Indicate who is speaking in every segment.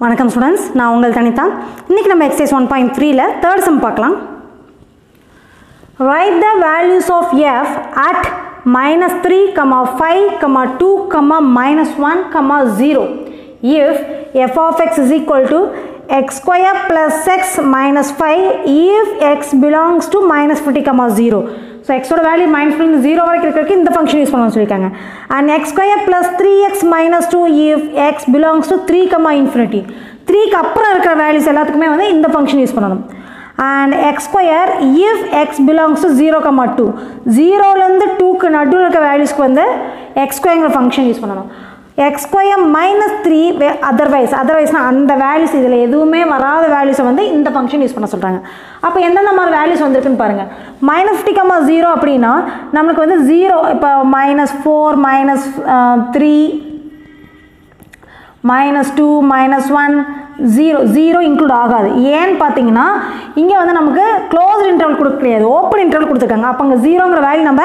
Speaker 1: வணக்கம் ஸ்டூடெண்ட்ஸ் நான் உங்கள் தனிதா இன்றைக்கி நம்ம எக்ஸசைஸ் ஒன் பாயிண்ட் த்ரீல தேர்ட் சம் பார்க்கலாம். Right the values of f at minus three comma five comma two comma minus one comma zero if f of x is equal to x square plus x minus five if x belongs to minus fifty comma zero so எக்ஸோட value minus பண்ணி zero வரைக்கும் இருக்கிறதுக்கு இந்த function use பண்ணணும்னு சொல்லியிருக்காங்க. And x square plus three x minus two if x belongs to three comma infinity த்ரீக்கு அப்புறம் இருக்கிற வேல்யூஸ் எல்லாத்துக்குமே வந்து இந்த ஃபங்க்ஷன் யூஸ் பண்ணணும். And x square if x belongs to zero comma two ஜீரோலேருந்து டூக்கு நடுவில் இருக்க வேல்யூஸ்க்கு வந்து எக்ஸ் ஸ்கொயங்கிற ஃபங்க்ஷன் யூஸ் பண்ணணும். X square minus three way otherwise அதர்வைஸ்னால் அந்த வேல்யூஸ் இதில் எதுவுமே வராத வேல்யூஸை வந்து இந்த ஃபங்க்ஷன் யூஸ் பண்ண சொல்கிறாங்க அப்போ எந்தெந்த மாதிரி வேல்யூஸ் வந்திருக்குன்னு பாருங்கள் மைனஸ் ஃபிஃப்டி ஜீரோ அப்படின்னா நம்மளுக்கு வந்து ஜீரோ இப்போ minus four minus three minus two minus one zero zero include ஆகாது. ஏன்னு பார்த்தீங்கன்னா இங்கே வந்து நமக்கு க்ளோஸ் இன்டர்வல் கொடுக்க கிடையாது. ஓப்பன் இன்டர்வல் கொடுத்துருக்காங்க. அப்போ அங்கே ஜீரோங்கிற வேல்யூ நம்ம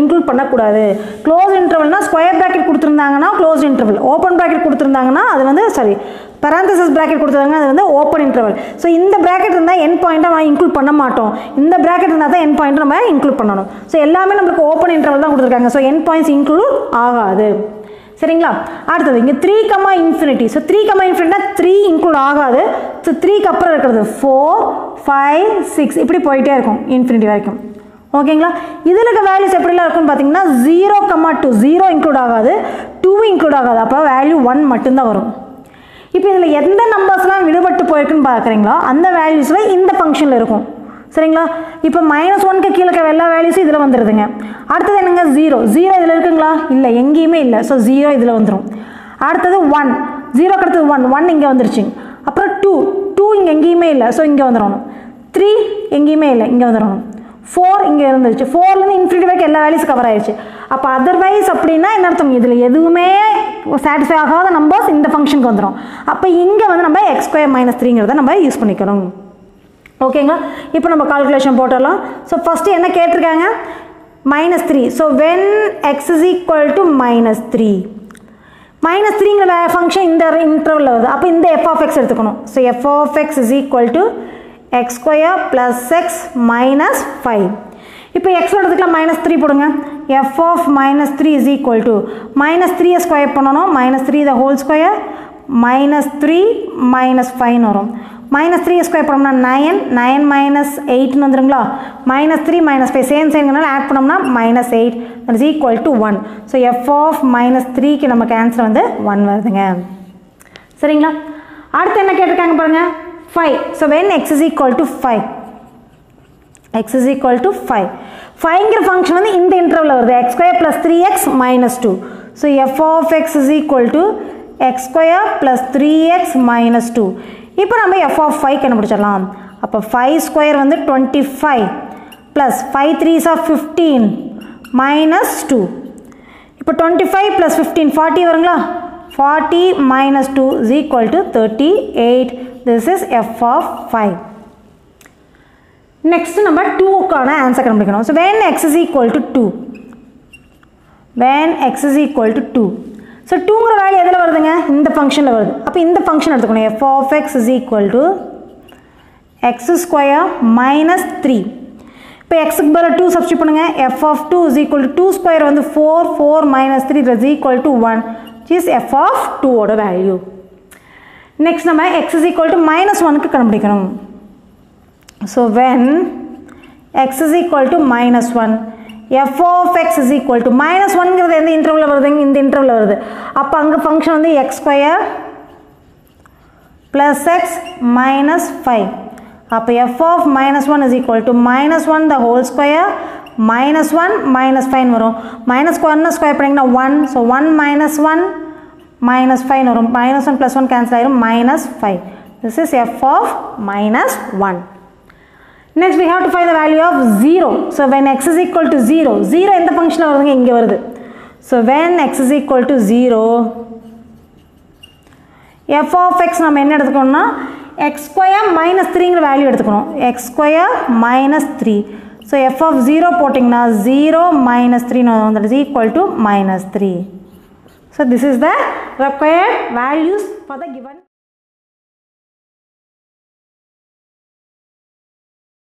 Speaker 1: இன்க்ளூட் பண்ணக்கூடாது. க்ளோஸ் இன்டர்வல்னா ஸ்கொயர் ப்ராக்கெட் கொடுத்துருந்தாங்கன்னா க்ளோஸ் இன்டர்வல் ஓப்பன் ப்ராக்கெட் கொடுத்துருந்தாங்கன்னா அது வந்து சாரி பராந்தசிஸ் ப்ராக்கெட் கொடுத்துருந்தாங்க அது வந்து ஓப்பன் இன்டர்வல் ஸோ இந்த ப்ராக்கெட் இருந்தால் என் பாயிண்ட்டை நம்ம இன்க்ளூட் பண்ண மாட்டோம். இந்த ப்ராக்கெட் இருந்தால் தான் என் பாயிண்ட் நம்ம இன்க்ளூட் பண்ணணும். ஸோ எல்லாமே நம்மளுக்கு ஓப்பன் இன்டர்வல் தான் கொடுத்துருக்காங்க. ஸோ என் பாயிண்ட்ஸ் இன்க்ளூட் ஆகாது. சரிங்களா? அடுத்தது இங்கே three comma infinity so three comma இன்ஃபினிட்னா three include ஆகாது. ஸோ த்ரீக்கு அப்புறம் இருக்கிறது ஃபோர் ஃபைவ் சிக்ஸ் இப்படி போயிட்டே இருக்கும் இன்ஃபினிட்டி வரைக்கும். ஓகேங்களா? இதில் இருக்க வேல்யூஸ் எப்படிலாம் இருக்குன்னு பார்த்தீங்கன்னா zero comma two zero include ஆகாது. டூ இன்க்ளூட் ஆகாது. அப்போ வேல்யூ ஒன் மட்டும்தான் வரும். இப்போ இதில் எந்த நம்பர்ஸ்லாம் விடுபட்டு போயிருக்குன்னு பார்க்குறீங்களோ அந்த வேல்யூஸில் இந்த ஃபங்க்ஷனில் இருக்கும். சரிங்களா? இப்போ மைனஸ் ஒன்க்கு கீழே இருக்க எல்லா வேல்யூஸும் இதில் வந்துடுதுங்க அடுத்தது என்னங்க? ஜீரோ ஜீரோ இதில் இருக்குங்களா? இல்லை எங்கேயுமே இல்லை. ஸோ ஜீரோ இதில் வந்துடும் அடுத்தது ஒன் ஜீரோ அடுத்தது ஒன் ஒன் இங்கே வந்துருச்சுங்க அப்புறம் டூ டூ இங்கே எங்கேயுமே இல்லை. ஸோ இங்கே வந்துடணும் த்ரீ எங்கேயுமே இல்லை. இங்கே வந்துடணும் ஃபோர் இங்கே இருந்துச்சு ஃபோர்லேருந்து இன்ஃபினிட்டி வரைக்கும் எல்லா வேலையும் கவர் ஆயிடுச்சு அப்போ அதர்வைஸ் அப்படின்னா என்ன அர்த்தம்? இதில் எதுவுமே சாட்டிஸ்ஃபை ஆகாத நம்பர்ஸ் இந்த ஃபங்க்ஷனுக்கு வந்துடும் அப்போ இங்கே வந்து நம்ம எக்ஸ் ஸ்கொயர் மைனஸ் த்ரீங்கிறத நம்ம யூஸ் பண்ணிக்கணும். ஓகேங்களா? இப்போ நம்ம கால்குலேஷன் போட்டுடலாம். ஸோ ஃபஸ்ட்டு என்ன கேட்டிருக்காங்க? Minus three so when x is equal to minus three minus த்ரீங்கிற function இந்த இன்டர்வலில் வருது. அப்போ இந்த எஃப் ஆஃப் எக்ஸ் எடுத்துக்கணும். So f of x is equal to x square plus x minus five இப்போ எக்ஸ் எடுத்துக்கலாம். மைனஸ் த்ரீ போடுங்க. F of minus three is equal to minus த்ரீயை ஸ்கொயர் பண்ணணும். Minus three the whole square minus three minus ஃபைவ்னு வரும். Minus three square பண்ணோம்னா nine nine minus எயிட்னு வந்துருங்களா? Minus three minus five same சேம்னால add பண்ணோம்னா minus eight that is equal to one so f of minus த்ரீக்கு நமக்கு answer வந்து one வருதுங்க. சரிங்களா? அடுத்து என்ன கேட்டிருக்காங்க பாருங்கள் five so when x is equal to five x is equal to five ஃபைவ்ங்கிற function வந்து இந்த இன்டர்வலில் வருது. X square plus three x minus two so f of x is equal to x square plus three x minus two இப்போ நம்ம f of five கண்டுபிடிச்சிடலாம். அப்போ five square வந்து twenty five plus five threes of fifteen minus two இப்போ twenty five plus fifteen forty வருங்களா? Forty minus two is equal to thirty eight this is f of five next நம்ம டூக்கான answer கண்டுபிடிக்கணும். So when x is equal to two when x is equal to two so டூங்கிற value எதில் வருதுங்க? இந்த ஃபங்க்ஷனில் வருது. அப்போ இந்த ஃபங்க்ஷன் எடுத்துக்கணும். F of x is equal to x square minus three இப்போ எக்ஸுக்கு பதில் டூ சப்ஸ்டியூட் பண்ணுங்கள் f of two is equal to two square வந்து four four minus three is equal to one is f of டூவோட value next நம்ம x is equal to minus ஒனுக்கு கண்டுபிடிக்கணும். So when x is equal to minus one f of x is equal to minus ஒன்ங்கிறது எந்த இன்டர்வலில் வருதுங்க? இந்த இன்டர்வலில் வருது. அப்போ அங்கே ஃபங்க்ஷன் வந்து x square plus x minus five அப்போ f of minus one is equal to minus one the whole square minus one minus five வரும். மைனஸ் ஒன்னு ஸ்கொயர் பண்ணிங்கன்னா one so one minus one minus five வரும். Minus one plus one cancel ஆயிரும். Minus five this is f of minus one next we have to find the value of 0 so when x is equal to 0 0 எந்த ஃபங்க்ஷனில் வருதுங்க? இங்கே வருது. So when x is equal to 0 f of x நம்ம என்ன எடுத்துக்கணும்னா x square minus த்ரீங்கிற value எடுத்துக்கணும். x square minus three so f of zero போட்டிங்கன்னா ஜீரோ மைனஸ் த்ரீன்னு வந்து is equal to minus three so this is the required values for the given